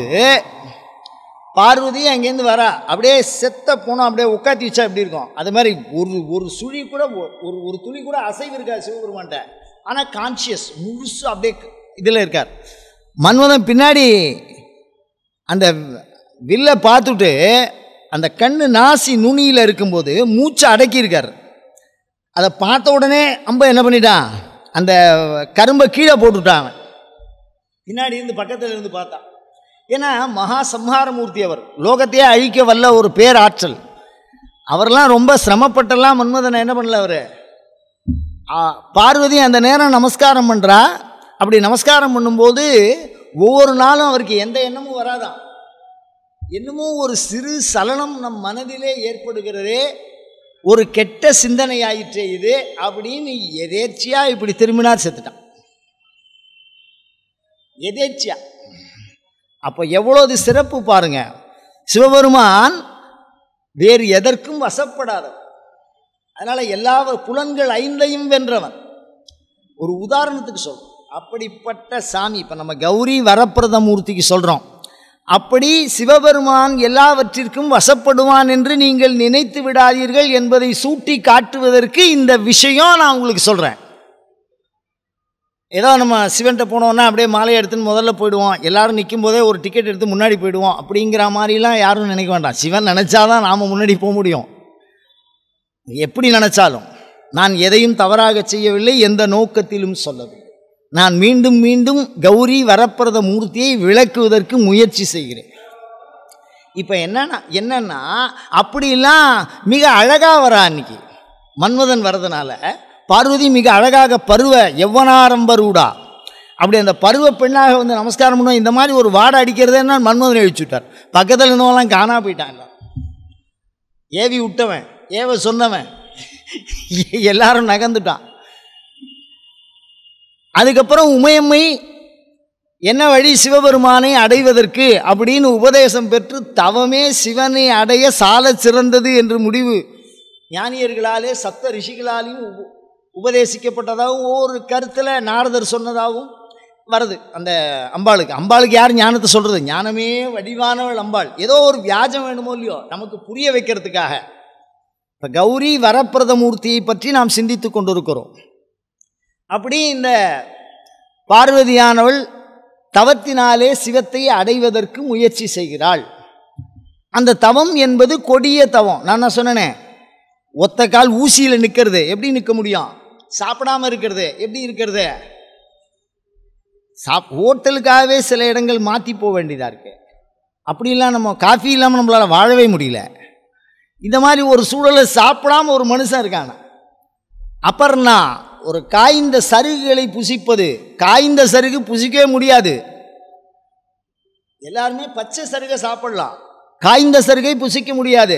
A: பார்வதி அங்கேருந்து வரா. அப்படியே செத்த போனோம் அப்படியே உட்காத்தி வச்சா எப்படி இருக்கும்? அது மாதிரி ஒரு ஒரு சுழி கூட ஒரு ஒரு துளி கூட அசைவு இருக்காது சிவபெருமான்ட்ட ஆனால் கான்ஷியஸ் முழுசு அப்படியே இதில் இருக்கார். மன்மதன் பின்னாடி அந்த வில்லை பார்த்துட்டு அந்த கண் நாசி நுனியில் இருக்கும்போது மூச்சை அடக்கியிருக்கார். அதை பார்த்த உடனே அம்ப என்ன பண்ணிட்டான்? அந்த கரும்பை கீழே போட்டுட்டான் பின்னாடி இருந்து பக்கத்தில் இருந்து பார்த்தான். ஏன்னா மகா சம்ஹாரமூர்த்தி அவர் லோகத்தையே அழிக்க வல்ல ஒரு பேராற்றல். அவர்லாம் ரொம்ப சிரமப்பட்டெல்லாம் மன்மதனை என்ன பண்ணல அவர்? பார்வதி அந்த நேரம் நமஸ்காரம் பண்ணுறா அப்படி நமஸ்காரம் பண்ணும்போது ஒவ்வொரு நாளும் அவருக்கு எந்த எண்ணமும் வராதான் என்னமோ ஒரு சிறு சலனம் நம் மனதிலே ஏற்படுகிறதே ஒரு கெட்ட சிந்தனை ஆயிற்றே இது அப்படின்னு எதேர்ச்சியாக இப்படி திரும்பினார் செத்துட்டான். எதேர்ச்சியா அப்போ எவ்வளோது சிறப்பு பாருங்க. சிவபெருமான் வேறு எதற்கும் வசப்படாதவன். அதனால் எல்லா புலன்கள் ஐந்தையும் வென்றவன். ஒரு உதாரணத்துக்கு சொல்கிறோம் அப்படிப்பட்ட சாமி இப்போ நம்ம கௌரி வரப்பிரதமூர்த்திக்கு சொல்கிறோம் அப்படி சிவபெருமான் எல்லாவற்றிற்கும் வசப்படுவான் என்று நீங்கள் நினைத்து விடாதீர்கள் என்பதை சூட்டி காட்டுவதற்கு இந்த விஷயம் நான் உங்களுக்கு சொல்கிறேன் ஏதோ நம்ம சிவன்கிட்ட போனோன்னா அப்படியே மாலை எடுத்துன்னு முதல்ல போயிடுவோம். எல்லோரும் நிற்கும் போதே ஒரு டிக்கெட் எடுத்து முன்னாடி போயிடுவோம். அப்படிங்கிற மாதிரிலாம் யாரும் நினைக்க வேண்டாம். சிவன் நினச்சாதான் நாம் முன்னாடி போக முடியும். எப்படி நினச்சாலும் நான் எதையும் தவறாக செய்யவில்லை எந்த நோக்கத்திலும் சொல்லவில்லை. நான் மீண்டும் மீண்டும் கௌரி வரப்பிரத மூர்த்தியை விளக்குவதற்கு முயற்சி செய்கிறேன். இப்போ என்னன்னா என்னன்னா அப்படிலாம் மிக அழகாக வரா அன்னைக்கு. மன்மதன் வரதுனால பார்வதி மிக அழகாக பருவ எவ்வனாரம்பரூடா அப்படி அந்த பருவ பெண்ணாக வந்து நமஸ்காரம் பண்ணுவோம் இந்த மாதிரி ஒரு வாடை அடிக்கிறதேன்னா மன்மதன் அழிச்சுட்டார் பக்கத்தில் இருந்தவங்களாம் காணா போயிட்டான் ஏவி விட்டவன் ஏவ சொன்னவன் எல்லாரும் நகர்ந்துட்டான். அதுக்கப்புறம் உமையம்மை என்ன வழி சிவபெருமானை அடைவதற்கு? அப்படின்னு உபதேசம் பெற்று தவமே சிவனை அடைய சால சிறந்தது என்று முடிவு. ஞானியர்களாலே சப்த ரிஷிகளாலையும் உப- உபதேசிக்கப்பட்டதாகவும் ஒவ்வொரு கருத்தில் நாரதர் சொன்னதாகவும் வருது. அந்த அம்பாளுக்கு அம்பாளுக்கு யார் ஞானத்தை சொல்கிறது ஞானமே வடிவானவள் அம்பாள். ஏதோ ஒரு வியாஜம் வேணுமோ இல்லையோ நமக்கு புரிய வைக்கிறதுக்காக. இப்போ கௌரி வரப்பிரதமூர்த்தியை பற்றி நாம் சிந்தித்து கொண்டிருக்கிறோம். அப்படி இந்த பார்வதியானவள் தவத்தினாலே சிவத்தை அடைவதற்கு முயற்சி செய்கிறாள். அந்த தவம் என்பது கொடிய தவம். நான் என்ன சொன்னேனே? ஒத்த கால் ஊசியில் நிற்கிறது எப்படி நிற்க முடியும்? சாப்பிடாம இருக்கிறது. எப்படி இருக்கிறது? சாப் ஹோட்டலுக்காகவே சில இடங்கள் மாற்றி போக வேண்டியதாக இருக்கு. அப்படிலாம் நம்ம காஃபி இல்லாமல் நம்மளால் வாழவே முடியல. இந்த மாதிரி ஒரு சூழலை சாப்பிடாம ஒரு மனுஷன் இருக்கான? அப்பர்னா ஒரு காய்ந்த சருகுகளை புசிப்பது காய்ந்த சருகு புசிக்கவே முடியாது. எல்லாருமே பச்சை சருகை சாப்பிடலாம். காய்ந்த சருகை புசிக்க முடியாது.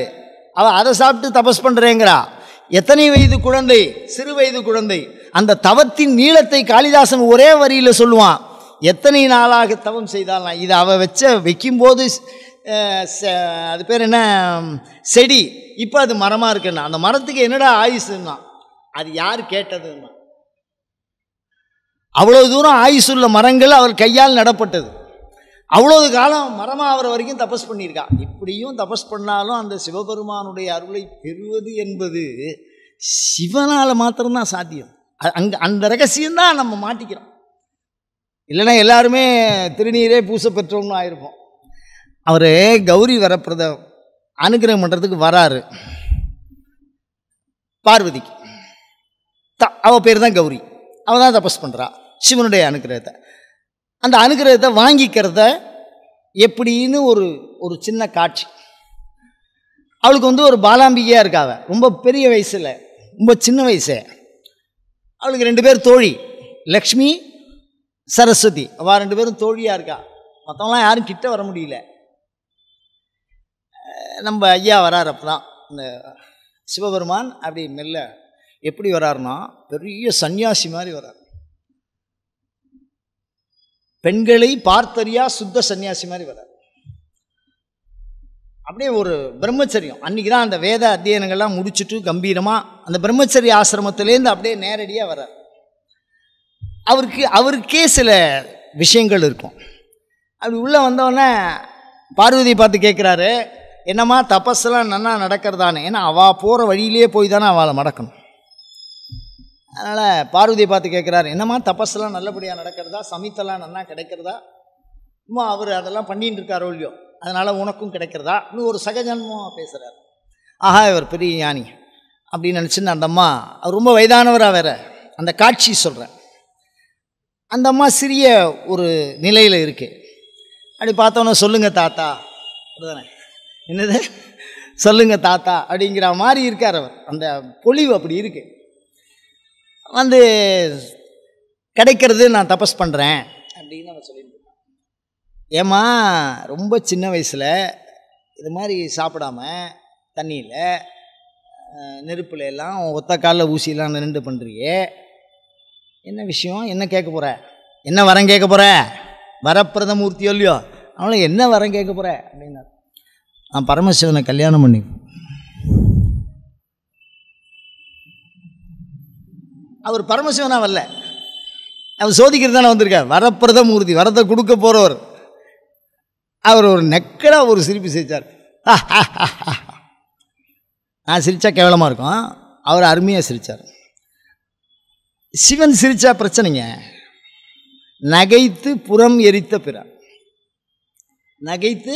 A: அவ அதை சாப்பிட்டு தபஸ் பண்ணுறேங்கிறா எத்தனை வயது குழந்தை? சிறு வயது குழந்தை. அந்த தவத்தின் நீளத்தை காளிதாசன் ஒரே வரியில் சொல்லுவான். எத்தனை நாளாக தவம் செய்தாலாம் இது அவ வச்ச வைக்கும்போது போது அது பேர் என்ன? செடி. இப்போ அது மரமாக இருக்குன்னா அந்த மரத்துக்கு என்னடா ஆயுசுன்னா? அது யார் கேட்டதுன்னா அவ்வளோ தூரம் ஆயுசுள்ள மரங்கள் அவர் கையால் நடப்பட்டது. அவ்வளோ காலம் மரமாக மரமாகிற வரைக்கும் தபஸ் பண்ணியிருக்கா. இப்படியும் தபஸ் பண்ணாலும் அந்த சிவபெருமானுடைய அருளை பெறுவது என்பது சிவனால் மாத்திரம்தான் சாத்தியம். அங்கே அந்த ரகசியம்தான் நம்ம மாட்டிக்கிறோம். இல்லைன்னா எல்லாருமே திருநீரே பூச பெற்றோம்னு ஆயிருப்போம். அவர் கௌரி வரப்பிரத அனுகிரகம் பண்ணுறதுக்கு வராரு. பார்வதிக்கு. த அவள் பேர் தான் கௌரி. அவள் தான் தபஸ் பண்ணுறா சிவனுடைய அனுகிரகத்தை. அந்த அனுகிரகத்தை வாங்கிக்கிறத எப்படின்னு ஒரு ஒரு சின்ன காட்சி. அவளுக்கு வந்து ஒரு பாலாம்பிகையாக இருக்காவ ரொம்ப பெரிய வயசில் ரொம்ப சின்ன வயசு. அவளுக்கு ரெண்டு பேர் தோழி லக்ஷ்மி சரஸ்வதி. அவள் ரெண்டு பேரும் தோழியாக இருக்கா. மற்றவங்களாம் யாரும் கிட்ட வர முடியல. நம்ம ஐயா வரார் அப்போ தான் இந்த சிவபெருமான் அப்படி மெல்ல எப்படி வராருன்னா பெரிய சன்னியாசி மாதிரி வரார். பெண்களை பார்த்தறியா சுத்த சன்னியாசி மாதிரி வரார். அப்படியே ஒரு பிரம்மச்சரியம். அன்றைக்கி தான் அந்த வேத அத்தியனங்கள்லாம் முடிச்சுட்டு கம்பீரமாக அந்த பிரம்மச்சரிய ஆசிரமத்திலேருந்து அப்படியே நேரடியாக வரார். அவருக்கு அவருக்கே சில விஷயங்கள் இருக்கும். அப்படி உள்ளே வந்தோடனே பார்வதி பார்த்து கேட்குறாரு என்னம்மா தபஸ்லாம் நன்னா நடக்கிறதானே? ஏன்னா அவள் போகிற வழியிலே போய் தானே அவளை மடக்கணும். அதனால் பார்வதியை பார்த்து கேட்குறாரு என்னம்மா தபஸ்லாம் நல்லபடியாக நடக்கிறதா? சமித்தெல்லாம் நல்லா கிடைக்கிறதா? சும்மா அவர் அதெல்லாம் பண்ணிகிட்டு இருக்காரோ இல்லையோ? அதனால் உனக்கும் கிடைக்கிறதா? இன்னும் ஒரு சகஜன்மமாக பேசுகிறார் ஆஹா இவர் பெரிய ஞானி அப்படின்னு நினச்சின்னு அந்த அம்மா அவர் ரொம்ப வயதானவராக வேற அந்த காட்சி சொல்கிறேன் அந்த அம்மா சிறிய ஒரு நிலையில் இருக்குது அப்படி பார்த்தோன்னே சொல்லுங்கள் தாத்தா. அப்படிதானே? என்னது? சொல்லுங்கள் தாத்தா அப்படிங்கிற மாதிரி இருக்கார் அவர். அந்த பொழிவு அப்படி இருக்குது வந்து கிடைக்கிறது நான் தபஸ் பண்ணுறேன் அப்படின்னு அவன் சொல்லிட்டு ஏம்மா ரொம்ப சின்ன வயசில் இது மாதிரி சாப்பிடாம தண்ணியில் நெருப்பில் எல்லாம் ஒத்த காலில் ஊசியெல்லாம் நின்று பண்ணுறியே என்ன விஷயம்? என்ன கேட்க போகிற என்ன வரம் கேட்க போகிற வரப்பிரத மூர்த்தியோ இல்லையோ? அவளை என்ன வரம் கேட்க போகிற அப்படின்னார். நான் பரமசிவனை கல்யாணம் பண்ணி அவர் பரமசிவனாக வரல. அவர் சோதிக்கிறது தானே வந்திருக்கார். வரப்பிரத மூர்த்தி வரத்தை கொடுக்க போகிறவர் அவர் ஒரு நெக்கடாக ஒரு சிரிப்பு சிரித்தார் நான் சிரித்தா கேவலமாக இருக்கும். அவர் அருமையாக சிரித்தார் சிவன் சிரிச்சா பிரச்சனைங்க. நகைத்து புறம் எரித்த பிறார் நகைத்து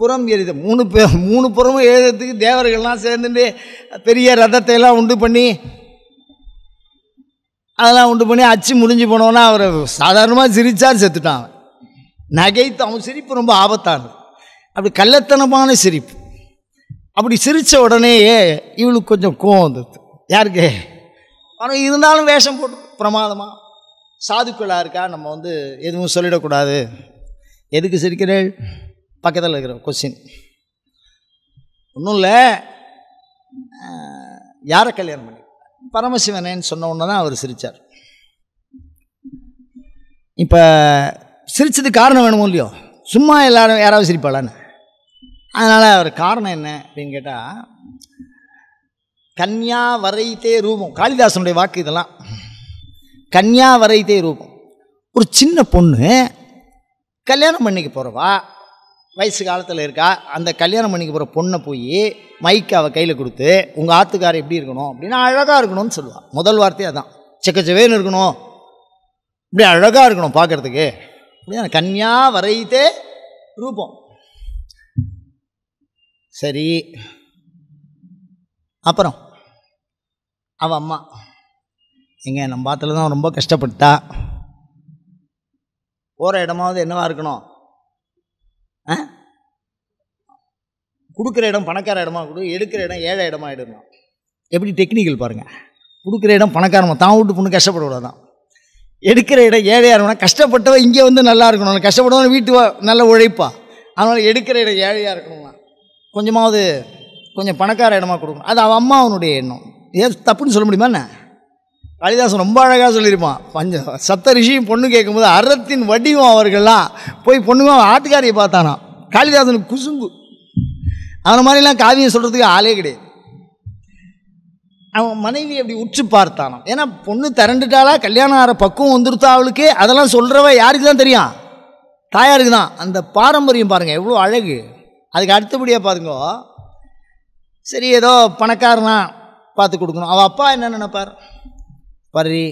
A: புறம் எரித்த. மூணு மூணு புறமும் எழுதுறதுக்கு தேவர்கள்லாம் சேர்ந்துட்டு பெரிய ரதத்தை எல்லாம் உண்டு பண்ணி அதெல்லாம் உண்டு பண்ணி அச்சு முடிஞ்சு போனோன்னா அவர் சாதாரணமாக சிரித்தார் செத்துட்டான் நகைத்து அவன் சிரிப்பு ரொம்ப ஆபத்தானது. அப்படி கள்ளத்தனமான சிரிப்பு. அப்படி சிரித்த உடனேயே இவளுக்கு கொஞ்சம் கோவம் வந்துடுது. யாருக்கு? ஆனால் இருந்தாலும் வேஷம் போட்டு பிரமாதமாக சாதுக்களாக இருக்கா? நம்ம வந்து எதுவும் சொல்லிடக்கூடாது. எதுக்கு சிரிக்கிறேள்? பக்கத்தில் இருக்கிற கொஸ்டின் ஒன்றும் இல்லை. யாரை கல்யாணம் பண்ணி பரமசிவனேன்னு சொன்ன உடனே தான் அவர் சிரித்தார் இப்போ சிரித்தது காரணம் வேணுமோ இல்லையோ? சும்மா எல்லாரும் யாராவது சிரிப்பாளான்னு? அதனால் அவர் காரணம் என்ன அப்படின்னு கேட்டால் கன்யா வரைத்தே ரூபம். காளிதாசனுடைய வாக்கு இதெல்லாம். கன்யா வரைத்தே ரூபம். ஒரு சின்ன பொண்ணு கல்யாணம் பண்ணிக்க போகிறவா வயசு காலத்தில் இருக்கா? அந்த கல்யாணம் பண்ணிக்க போகிற பொண்ணை போய் மைக்கு அவள் கையில் கொடுத்து உங்கள் ஆத்துக்கார் எப்படி இருக்கணும்? அப்படின்னா அழகாக இருக்கணும்னு சொல்லுவாள் முதல் வார்த்தையே அதான். செக்கச்சவேன்னு இருக்கணும். இப்படி அழகாக இருக்கணும் பார்க்குறதுக்கு அப்படின்னா கன்யா வரைத்தே ரூபம். சரி. அப்புறம் அவள் அம்மா. எங்க நம்ம பாத்தில் தான் ரொம்ப கஷ்டப்பட்டா போகிற இடமாவது என்னவாக இருக்கணும்? கொடுக்குற இடம் பணக்கார இடமா கொடு எடுக்கிற இடம் ஏழை இடமா எடுக்கணும் எப்படி டெக்னிக்கல் பாருங்கள் கொடுக்குற இடம் பணக்காரமா தான் வீட்டு பொண்ணு கஷ்டப்படக்கூடாதான் எடுக்கிற இடம் ஏழையாக இருக்கணும் கஷ்டப்பட்டவன் இங்கே வந்து நல்லா இருக்கணும். கஷ்டப்பட்டவன் வீட்டு வா- நல்ல உழைப்பா. அதனால் எடுக்கிற இடம் ஏழையாக இருக்கணும்னா கொஞ்சமாவது கொஞ்சம் பணக்கார இடமா கொடுக்கணும். அது அவன் அம்மா அவனுடைய எண்ணம். ஏன் தப்புன்னு சொல்ல முடியுமா என்ன? காளிதாசன் ரொம்ப அழகாக சொல்லியிருப்பான். பஞ்ச சத்த ரிஷியும் பொண்ணு கேட்கும்போது அறத்தின் வடிவம் அவர்கள்லாம் போய் பொண்ணுங்க ஆட்டுக்காரியை பார்த்தானா காளிதாசனுக்கு குசும்பு அவனை மாதிரிலாம் காவியம் சொல்கிறதுக்கு ஆளே கிடையாது. அவன் மனைவி அப்படி உற்று பார்த்தானாம். ஏன்னா பொண்ணு திரண்டுட்டாளா கல்யாணம் ஆகிற பக்குவம் வந்துருத்தா அவளுக்கு? அதெல்லாம் சொல்கிறவ யாருக்கு தான் தெரியும்? தாயாருக்கு தான். அந்த பாரம்பரியம் பாருங்கள் எவ்வளோ அழகு. அதுக்கு அடுத்தபடியாக பாருங்க. சரி ஏதோ பணக்காரனா பார்த்து கொடுக்கணும். அவள் அப்பா என்ன நினைப்பார்? பரி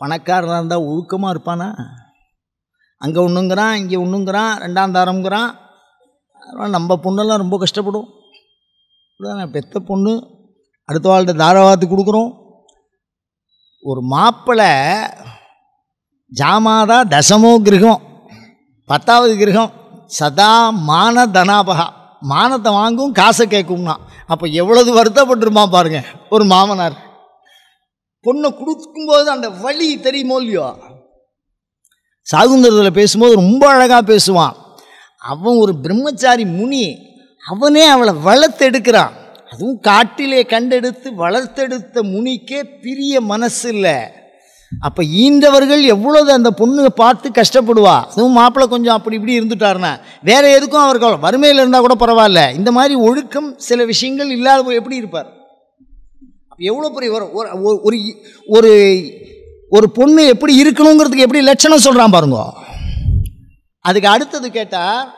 A: பணக்காரனாக இருந்தால் ஒழுக்கமாக இருப்பானா? அங்கே ஒன்றுங்கிறான் இங்கே ஒன்றுங்கிறான் ரெண்டாம் தாரம்ங்கிறான். நம்ம பொண்ணெல்லாம் ரொம்ப கஷ்டப்படும். நான் பெத்த பொண்ணு அடுத்த வாழ்கிட்ட தாராவாத்து கொடுக்குறோம். ஒரு மாப்பிள்ளை ஜாமாதா தசமோ கிரகம் பத்தாவது கிரகம் சதா மான தனாபகா மானத்தை வாங்கும் காசை கேட்கும்னா. அப்போ எவ்வளவு வருத்தப்பட்டிருமா பாருங்கள் ஒரு மாமனார். பொண்ணை கொடுக்கும்போது அந்த வழி தெரியுமோ இல்லையோ? சாகுந்தரத்தில் பேசும்போது ரொம்ப அழகாக பேசுவான். அவன் ஒரு பிரம்மச்சாரி முனி. அவனே அவளை வளர்த்தெடுக்கிறான். அதுவும் காட்டிலே கண்டெடுத்து வளர்த்தெடுத்த முனிக்கே பிரிய மனசு இல்லை அப்போ ஈன்றவர்கள் எவ்வளோது அந்த பொண்ணு பார்த்து கஷ்டப்படுவா? அதுவும் மாப்பிள்ளை கொஞ்சம் அப்படி இப்படி இருந்துட்டாருன்னா வேறு எதுக்கும் அவர்கள் வறுமையில் இருந்தால் கூட பரவாயில்ல. இந்த மாதிரி ஒழுக்கம் சில விஷயங்கள் இல்லாத எப்படி இருப்பார்? எவ்வளோ பெரிய ஒரு ஒரு ஒரு ஒரு பொண்ணு எப்படி இருக்கணுங்கிறதுக்கு எப்படி லட்சணம் சொல்கிறான் பாருங்க. அதுக்கு அடுத்தது கேட்டால்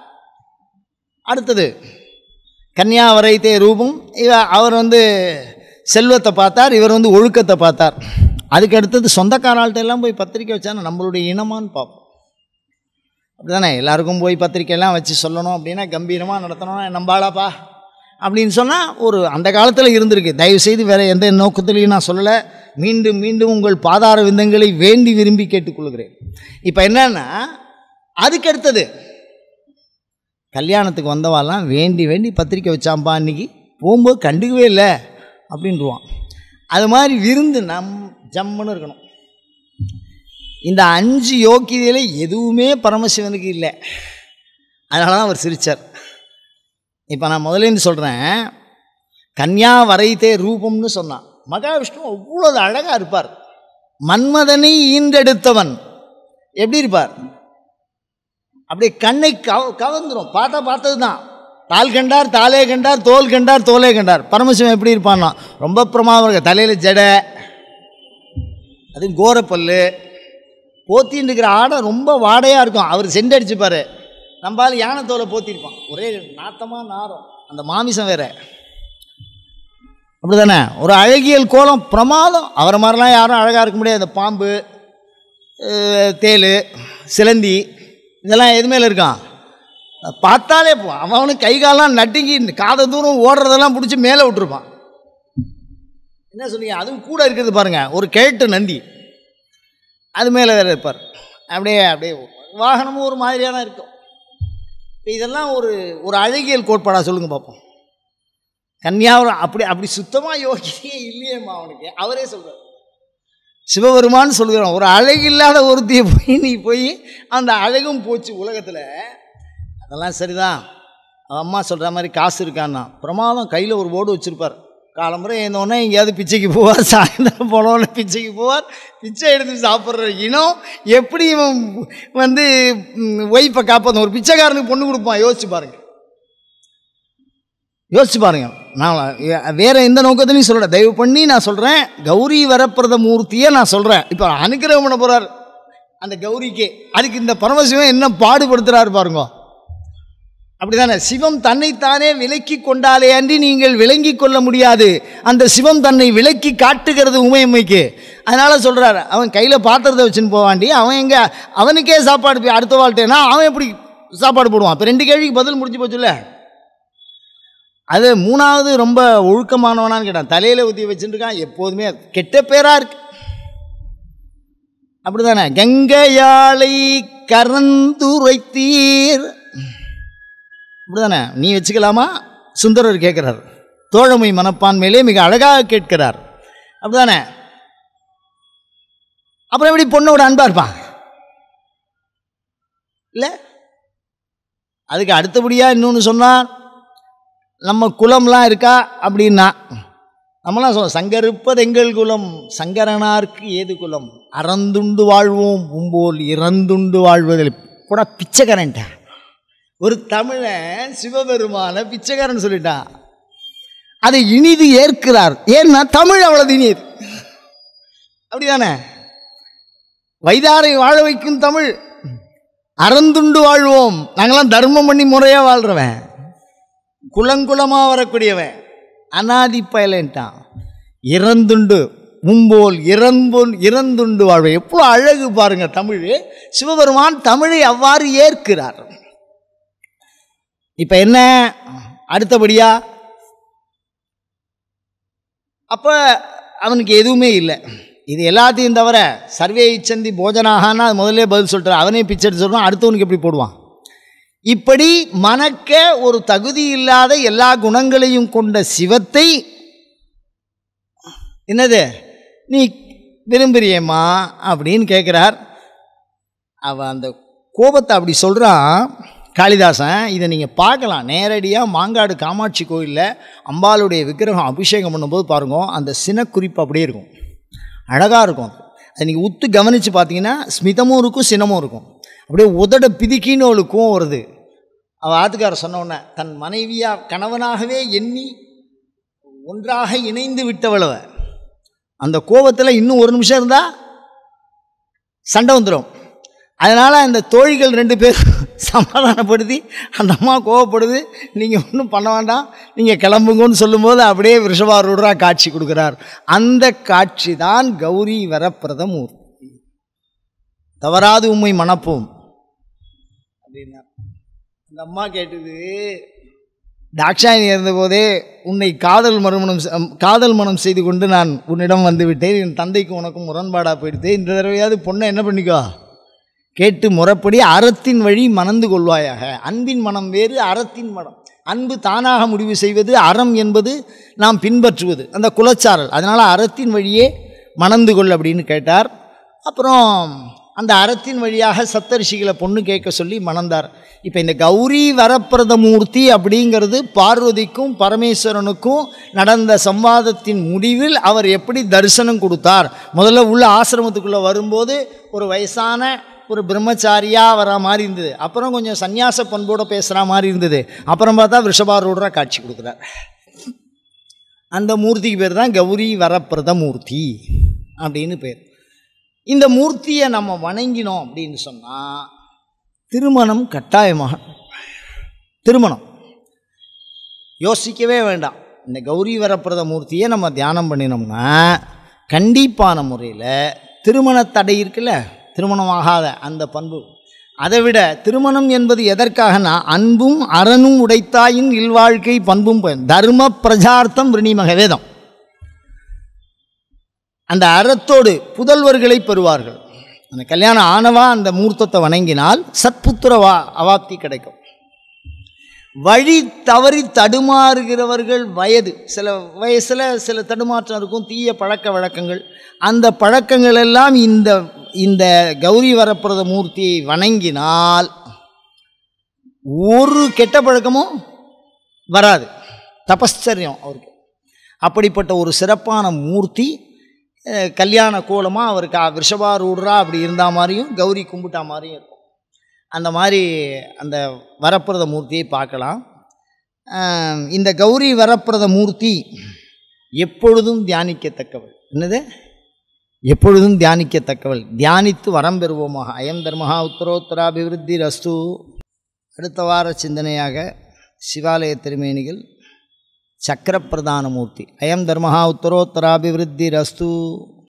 A: அடுத்தது கன்னியா வரைத்தே ரூபம் இவ அவர் வந்து செல்வத்தை பார்த்தார் இவர் வந்து ஒழுக்கத்தை பார்த்தார். அதுக்கு அடுத்தது சொந்தக்காராள்கிட்ட எல்லாம் போய் பத்திரிக்கை வச்சானா நம்மளுடைய இனமான்னு பார்ப்போம். அப்படிதானே? எல்லாருக்கும் போய் பத்திரிக்கையெல்லாம் வச்சு சொல்லணும் அப்படின்னா கம்பீரமாக நடத்தணும் நம்பாளாப்பா அப்படின்னு சொன்னால் ஒரு அந்த காலத்தில் இருந்திருக்கு. தயவுசெய்து வேறு எந்த நோக்கத்திலையும் நான் சொல்லலை. மீண்டும் மீண்டும் உங்கள் பாதார விந்தங்களை வேண்டி விரும்பி கேட்டுக்கொள்கிறேன். இப்போ என்னன்னா அதுக்கு அடுத்தது கல்யாணத்துக்கு வந்தவாலாம் வேண்டி வேண்டி பத்திரிக்கை வச்சாம்பா அன்னைக்கு? போகும்போது கண்டுக்கவே இல்லை அப்படின்டுவான் அது மாதிரி விருந்து நம் ஜம்முன்னு இருக்கணும். இந்த அஞ்சு யோக்கியதையில் எதுவுமே பரமசிவனுக்கு இல்லை. அதனால தான் அவர் சிரித்தார் இப்போ நான் முதலேருந்து சொல்கிறேன் கன்யா வரைத்தே ரூபம்னு சொன்னான். மகாவிஷ்ணு அவ்வளோ அழகாக இருப்பார். மன்மதனை ஈன்றெடுத்தவன். எப்படி இருப்பார்? அப்படியே கண்ணை கவ கவர்ந்துடும் பார்த்தா பார்த்தது தான் தால் கண்டார் தாலே கண்டார் தோல் கண்டார் தோலே கண்டார். பரமசிவன் எப்படி இருப்பான்னா ரொம்ப பிரமாதம் இருக்க தலையில் ஜடை அது கோரப்பல் போத்தின்னு இருக்கிற ஆடை ரொம்ப வாடையாக இருக்கும். அவர் செண்டடிச்சுப்பார். நம்மளால யானை தோலை போத்திருப்பான். ஒரே நாத்தமாக நாரம். அந்த மாமிசம் வேற. அப்படி தானே ஒரு அழகியல் கோலம் பிரமாதம். அவரை மாதிரிலாம் யாரும் அழகாக இருக்க முடியாது. இந்த பாம்பு தேல் சிலந்தி இதெல்லாம் எது மேலே இருக்கான்? பார்த்தாலே போ அவனுக்கு கை காலெலாம் நட்டுங்கி காத தூரம் ஓடுறதெல்லாம் பிடிச்சி மேலே விட்டுருப்பான். என்ன சொன்னீங்க? அதுவும் கூட இருக்கிறது பாருங்கள் ஒரு கேட்டு நந்தி. அது மேலே வேறு இருப்பார். அப்படியே அப்படியே வாகனமும் ஒரு மாதிரியாக தான் இருக்கும். இப்போ இதெல்லாம் ஒரு ஒரு அழகியல் கோட்பாடாக சொல்லுங்கள் பார்ப்போம் கன்னியாவரம் அப்படி அப்படி சுத்தமாக யோகியே இல்லையேம்மா அவனுக்கு. அவரே சொல்கிறார் சிவபெருமான்னு சொல்கிறான் ஒரு அழகில்லாத ஒருத்தியை போய் நீ போய் அந்த அழகும் போச்சு உலகத்தில். அதெல்லாம் சரிதான். அவன் அம்மா சொல்கிற மாதிரி காசு இருக்கான்னா பிரமாதம் கையில் ஒரு போர்டு வச்சுருப்பார். காலம்புரை எழுந்தோடனே எங்கேயாவது பிச்சைக்கு போவார் சாயந்தரம் போனோடனே பிச்சைக்கு போவார் பிச்சை எடுத்து சாப்பிட்ற இனம் எப்படி இவன் வந்து ஒய்ஃபை காப்பாற்ற ஒரு பிச்சைக்காரனுக்கு பொண்ணு கொடுப்பான் யோசிச்சு பாருங்க. யோசிச்சு பாருங்க. நான் வேறு எந்த நோக்கத்திலையும் சொல்லலை. தயவு பண்ணி நான் சொல்கிறேன் கௌரி வரப்பிரத மூர்த்தியை நான் சொல்கிறேன் இப்போ அனுக்கிரகம் பண்ண போகிறார் அந்த கௌரிக்கு அதுக்கு இந்த பரமசிவன் என்ன பாடுபடுத்துகிறாரு பாருங்க. அப்படிதானே? சிவம் தன்னைத்தானே விலக்கி கொண்டாலே அன்றி நீங்கள் விளங்கி கொள்ள முடியாது. அந்த சிவம் தன்னை விலக்கி காட்டுகிறது உமையம்மைக்கு. அதனால் சொல்கிறாரு அவன் கையில் பாத்திரத்தை வச்சுன்னு போவாண்டி. அவன் எங்கே அவனுக்கே சாப்பாடு போய் அடுத்த வாழ்க்கைனா அவன் எப்படி சாப்பாடு போடுவான்? இப்போ ரெண்டு கேள்விக்கு பதில் முடிஞ்சு போச்சுல்ல அது மூணாவது ரொம்ப ஒழுக்கமானவனான்னு கேட்டான். தலையில் ஊற்றி வச்சுருக்கான் எப்போதுமே கெட்ட பேராக இருக்கு. அப்படிதானே? கங்கையாளை கரந்துரைத்தீர் அப்படிதானே? நீ வச்சுக்கலாமா? சுந்தரர் கேட்குறார். தோழமை மனப்பான்மையிலே மிக அழகாக கேட்கிறார். அப்படிதானே? அப்புறம் எப்படி பொண்ணோட அன்பாக இருப்பான் இல்லை? அதுக்கு அடுத்தபடியாக இன்னொன்று சொன்னால் நம்ம குலம்லாம் இருக்கா அப்படின்னா நம்மளாம் சொல்ல சங்கருப்பது எங்கள் குலம் சங்கரனாருக்கு ஏது குலம்? அறந்துண்டு வாழ்வோம் உம்போல் இறந்துண்டு வாழ்வதில். கூட பிச்சைக்காரன்ட்ட. ஒரு தமிழன் சிவபெருமான பிச்சைக்காரன் சொல்லிட்டான். அதை இனிது ஏற்கிறார். ஏன்னா தமிழ் அவ்வளவு இனியது அப்படிதானே? வைதாரை வாழ வைக்கும் தமிழ். அறந்துண்டு வாழ்வோம். நாங்களாம் தர்மம் பண்ணி முறையாக வாழ்கிறவன் குலங்குலமாக வரக்கூடியவன். அனாதி பயலன்ட்டான். இறந்துண்டு மும்போல் இறன்போல் இறந்துண்டு வாழ்வை எவ்வளோ அழகு பாருங்கள் தமிழ். சிவபெருமான் தமிழை அவ்வாறு ஏற்கிறார். இப்போ என்ன? அடுத்தபடியா? அப்போ அவனுக்கு எதுவுமே இல்லை. இது எல்லாத்தையும் தவிர சர்வே இச்சந்தி போஜனாகனா அது முதல்ல பதில் சொல்கிறான் அவனே பிச்சை எடுத்து சொல்கிறான் அடுத்தவனுக்கு எப்படி போடுவான்? இப்படி மணக்க ஒரு தகுதி இல்லாத எல்லா குணங்களையும் கொண்ட சிவத்தை என்னது? நீ விரும்புறியேம்மா அப்படின்னு கேட்குறார் அவன் அந்த கோபத்தை அப்படி சொல்கிறான் காளிதாசன் இதை நீங்கள் பார்க்கலாம். நேரடியாக மாங்காடு காமாட்சி கோயிலில் அம்பாளுடைய விக்கிரகம் அபிஷேகம் பண்ணும்போது பாருங்க அந்த சினக்குறிப்பு அப்படியே இருக்கும். அழகாக இருக்கும் அதை. நீங்கள் உத்து கவனித்து பார்த்தீங்கன்னா ஸ்மிதமும் இருக்கும் சினமும் இருக்கும். அப்படியே உதட பிதிக்கின்னு ஒரு கோவம் வருது. அவள் ஆத்துக்காரர் சொன்னோன்னே தன் மனைவியாக கணவனாகவே எண்ணி ஒன்றாக இணைந்து விட்டவளவை. அந்த கோபத்தில் இன்னும் ஒரு நிமிஷம் இருந்தால் சண்டை வந்துடும் அதனால் அந்த தோழிகள் ரெண்டு பேர் சமாதானப்படுத்தி அந்த அம்மா கோவப்படுது நீங்கள் ஒன்றும் பண்ண வேண்டாம். நீங்கள் கிளம்புங்கன்னு சொல்லும்போது அப்படியே ரிஷபாரூடராக காட்சி கொடுக்குறார். அந்த காட்சி தான் கௌரி வரப்பிரதமூர்த்தி தவறாது உண்மை மணப்போம். அப்படின்னா அந்த அம்மா கேட்டது தாட்சாயணி இருந்தபோதே உன்னை காதல் மறுமணம் காதல் மனம் செய்து கொண்டு நான் உன்னிடம் வந்து விட்டேன். என் தந்தைக்கு உனக்கும் முரண்பாடாக போயிடுத்து இந்த தடவையாவது பொண்ணை என்ன பண்ணிக்கோ? கேட்டு முறைப்படி அறத்தின் வழி மணந்து கொள்வாயாக. அன்பின் மனம் வேறு அறத்தின் மனம். அன்பு தானாக முடிவு செய்வது அறம் என்பது நாம் பின்பற்றுவது. அந்த குலச்சாரல். அதனால் அறத்தின் வழியே மணந்து கொள் அப்படின்னு கேட்டார். அப்புறம் அந்த அறத்தின் வழியாக சப்தரிஷிகளை பொண்ணு கேட்க சொல்லி மணந்தார். இப்போ இந்த கௌரி வரப்பிரதமூர்த்தி அப்படிங்கிறது பார்வதிக்கும் பரமேஸ்வரனுக்கும் நடந்த சம்வாதத்தின் முடிவில் அவர் எப்படி தரிசனம் கொடுத்தார்? முதல்ல உள்ள ஆசிரமத்துக்குள்ளே வரும்போது ஒரு வயசான ஒரு பிரம்மச்சாரியாக வர மாதிரி இருந்தது. அப்புறம் கொஞ்சம் சந்நியாச பண்போடு பேசுகிற மாதிரி இருந்தது. அப்புறம் பார்த்தா விஷபாரூடராக காட்சி கொடுக்குறார். அந்த மூர்த்திக்கு பேர் தான் கௌரி வரப்பிரத மூர்த்தி அப்படின்னு பேர். இந்த மூர்த்தியை நம்ம வணங்கினோம் அப்படின்னு சொன்னால் திருமணம் கட்டாயமாக திருமணம். யோசிக்கவே வேண்டாம். இந்த கௌரி வரப்பிரத மூர்த்தியை நம்ம தியானம் பண்ணினோம்னா கண்டிப்பான முறையில் திருமண தடை இருக்குல்ல? திருமணமாகாத அந்த பண்பு. அதை விட திருமணம் என்பது எதற்காகனா அன்பும் அறனும் உடைத்தாயின் இல்வாழ்க்கை பண்பும் தர்ம பிரஜார்த்தம் ரிணிமக வேதம். அந்த அறத்தோடு புதல்வர்களை பெறுவார்கள். அந்த கல்யாணம் ஆனவா அந்த மூர்த்தத்தை வணங்கினால் சத்புத்திர வா அவாப்தி கிடைக்கும். வழி தவறி தடுமாறுகிறவர்கள் வயது. சில வயசில் சில தடுமாற்றம் இருக்கும் தீய பழக்க வழக்கங்கள். அந்த பழக்கங்கள் எல்லாம் இந்த இந்த கௌரி வரப்பிரத மூர்த்தியை வணங்கினால் ஒரு கெட்ட பழக்கமும் வராது. தபஸ்சரியம் அவருக்கு. அப்படிப்பட்ட ஒரு சிறப்பான மூர்த்தி கல்யாண கோலமாக அவருக்கு அ- அப்படி இருந்தால் மாதிரியும் கௌரி கும்பிட்டா மாதிரியும் இருக்கும். அந்த மாதிரி அந்த வரப்பிரத மூர்த்தியை பார்க்கலாம். இந்த கௌரி வரப்பிரத மூர்த்தி எப்பொழுதும் தியானிக்கத்தக்கவள். என்னது? எப்பொழுதும் தியானிக்கத்தக்கவள். தியானித்து வரம் பெறுவோமாக. அயம் தர்மஹா உத்தரோத்தராபிவிருத்தி ரஸ்து அடுத்த வார சிந்தனையாக சிவாலய திருமேனிகள் சக்கரப்பிரதான மூர்த்தி. அயம் தர்மஹா உத்தரோத்தராபிவிருத்தி ரஸ்து